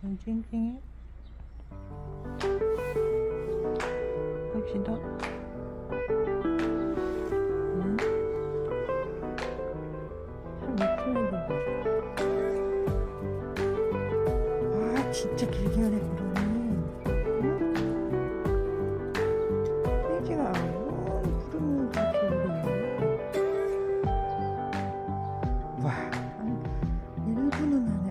찡찡해 갑시다 아, 진짜 길게 하네, 구름이. 응? 땡기가 안 구름이 이렇게 오래. 와, 1분은 안 해.